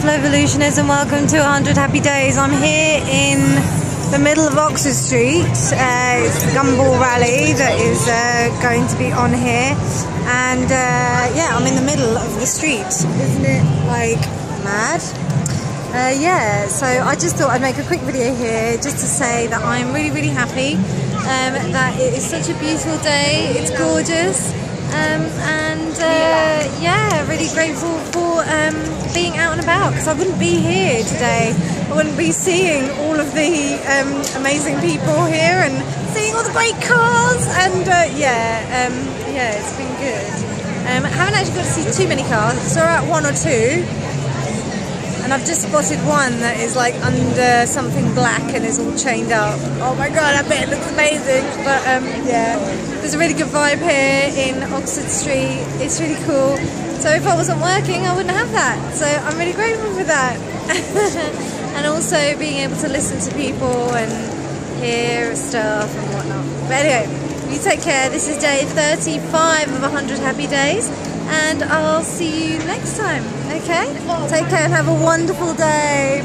Flovvolutioners and welcome to 100 Happy Days. I'm here in the middle of Oxford Street. Uh, it's the Gumball Rally that is uh, going to be on here. And uh, yeah, I'm in the middle of the street. Isn't it like mad? Uh, yeah, so I just thought I'd make a quick video here just to say that I'm really, really happy um, that it is such a beautiful day. It's gorgeous. Um, and uh, yeah, really grateful um, being out and about because I wouldn't be here today. I wouldn't be seeing all of the um, amazing people here and seeing all the great cars. And uh, yeah, um, yeah, it's been good. Um, I haven't actually got to see too many cars. So we're at one or two. And I've just spotted one that is like under something black and is all chained up. Oh my god, I bet it looks amazing. But um, yeah, there's a really good vibe here in Oxford Street. It's really cool. So if I wasn't working, I wouldn't have that. So I'm really grateful for that. and also being able to listen to people and hear stuff and whatnot. But anyway, you take care. This is day 35 of 100 happy days and I'll see you next time. Okay? Take care and have a wonderful day.